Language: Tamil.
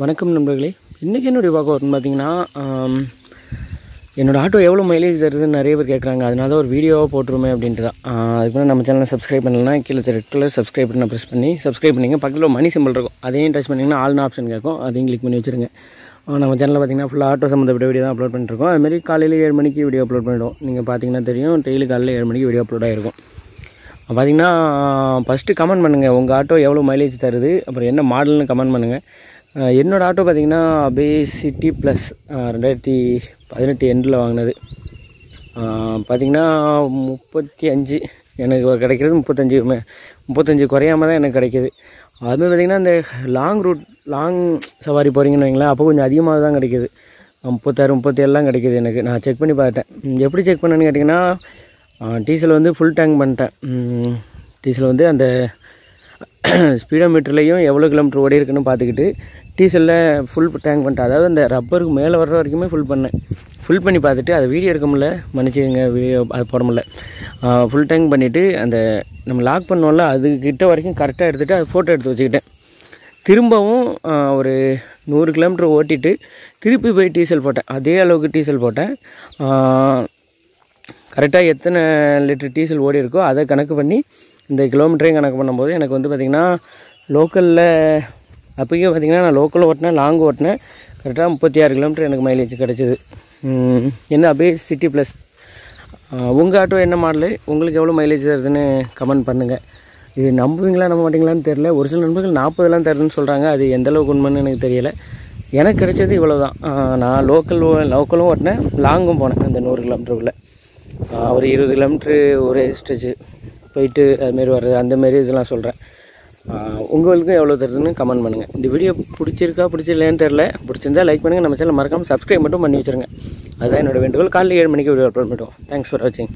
வணக்கம் நண்பர்களே. இன்றைக்கி என்னுடைய பார்க்க வரணும் பார்த்தீங்கன்னா என்னோடய ஆட்டோ எவ்வளோ மைலேஜ் தருதுன்னு நிறைய பேர் கேட்குறாங்க அதனால தான் ஒரு வீடியோவாக போட்டுருமே அப்படின்ட்டு தான் அதுக்கு நம்ம சேனலை சப்ஸ்கிரைப் பண்ணலன்னா கீழே ரெட் கலர் சப்ஸ்கிரைப் பண்ண ப்ரெஸ் பண்ணி சப்ஸ்கிரைப் பண்ணிங்க பக்கத்தில் மணி சிம்பிள் இருக்கும். அதையும் டச் பண்ணிங்கன்னா ஆல்னு ஆப்ஷன் கேட்கும். அதையும் கிளிக் பண்ணி வச்சுருங்க. நம்ம சேனலில் பார்த்தீங்கன்னா ஃபுல்லாக ஆட்டோ சம்மந்தப்பட்ட வீடியோ தான் அப்லோட் பண்ணிருக்கோம். அதுமாரி காலையில் ஏழு மணிக்கு வீடியோ அப்லோட் பண்ணிவிடுவோம் நீங்கள் பார்த்தீங்கன்னா தெரியும் டெய்லி காலையில் ஏழு மணிக்கு வீடியோ அப்லோட் ஆகிருக்கும் பார்த்தீங்கன்னா ஃபஸ்ட்டு கமெண்ட் பண்ணுங்கள் உங்கள் ஆட்டோ எவ்வளோ மைலேஜ் தருது? அப்புறம் என்ன மாடல்னு கமெண்ட் பண்ணுங்கள் என்னோடய என்னோட ஆட்டோ பார்த்தீங்கன்னா அபே சிட்டி ப்ளஸ் ரெண்டாயிரத்தி பதினெட்டு எண்டில் வாங்கினது. பார்த்திங்கன்னா முப்பத்தி அஞ்சு எனக்கு கிடைக்கிறது முப்பத்தஞ்சு முப்பத்தஞ்சு குறையாம தான் எனக்கு கிடைக்கிது. அது பார்த்திங்கன்னா இந்த லாங் ரூட் லாங் சவாரி போகிறீங்கன்னு வைங்களேன் அப்போ கொஞ்சம் அதிகமாக தான் கிடைக்கிது. முப்பத்தாறு முப்பத்தேழுலாம் கிடைக்கிது எனக்கு. நான் செக் பண்ணி பார்த்தேன் எப்படி செக் பண்ணேன்னு கேட்டிங்கன்னா டீசல் வந்து ஃபுல் டேங்க் பண்ணிட்டேன். டீசல் வந்து அந்த ஸ்பீடோமீட்டர்லேயும் எவ்வளோ கிலோமீட்டர் ஓடி இருக்குன்னு பார்த்துக்கிட்டு டீசலில் ஃபுல் டேங்க் பண்ணிட்டேன் அதாவது அந்த ரப்பருக்கு மேலே வர்ற வரைக்குமே ஃபுல் பண்ணேன். ஃபுல் பண்ணி பார்த்துட்டு அதை வீடியோ எடுக்க முடியல மன்னிச்சுக்கங்க வீடியோ அது போட முடியல. ஃபுல் டேங்க் பண்ணிவிட்டு அந்த நம்ம லாக் பண்ணோம்ல அதுக்கிட்ட வரைக்கும் கரெக்டாக எடுத்துகிட்டு அது ஃபோட்டோ எடுத்து வச்சுக்கிட்டேன். திரும்பவும் ஒரு நூறு கிலோமீட்டர் ஓட்டிட்டு திருப்பி போய் டீசல் போட்டேன். அதே அளவுக்கு டீசல் போட்டேன். கரெக்டாக எத்தனை லிட்டர் டீசல் ஓடி இருக்கோ அதை கணக்கு பண்ணி இந்த கிலோமீட்டரையும் கணக்கு பண்ணும்போது எனக்கு வந்து பார்த்திங்கன்னா லோக்கலில் அப்போயே பார்த்திங்கன்னா நான் லோக்கல் ஓட்டினேன் லாங் ஓட்டினேன். கரெக்டாக முப்பத்தி ஆறு கிலோமீட்டர் எனக்கு மைலேஜ் கிடச்சிது. என்ன அப்படியே சிட்டி ப்ளஸ் உங்கள் ஆட்டோ என்ன மாடலு உங்களுக்கு எவ்வளோ மைலேஜ் தருதுன்னு கமெண்ட் பண்ணுங்கள் இது நம்புவீங்களா நம்ப மாட்டீங்களான்னு தெரில ஒரு சில நண்பர்கள் நாற்பதுலாம் தருதுன்னு சொல்கிறாங்க அது எந்த அளவுக்கு உண்மைன்னு எனக்கு தெரியலை. எனக்கு கிடைச்சது இவ்வளோ தான் நான் லோக்கல் லோக்கலும் ஓட்டினேன் லாங்கும் போனேன் அந்த நூறு கிலோமீட்டருக்குள்ளே ஒரு இருபது கிலோமீட்ரு ஒரே ஸ்டேஜ் போயிட்டு அதுமாரி வர்றது அந்தமாரி இதெல்லாம் சொல்கிறேன் உங்களுக்கும் எவ்வளோ தருதுன்னு கமெண்ட் பண்ணுங்கள் இந்த வீடியோ பிடிச்சிருக்கா பிடிச்சிடலையான்னு தெரில பிடிச்சிருந்தா லைக் பண்ணுங்கள் நம்ம சேனல் மறக்காமல் சப்ஸ்கிரைப் மட்டும் பண்ணி வச்சுருங்க. அதுதான் என்னோடய வேண்டுகோள். காலையில் ஏழு மணிக்கு வீடியோ அப்லோட் பண்ணிவிடுவோம் தேங்க்ஸ் ஃபார் வாட்சிங்